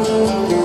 Música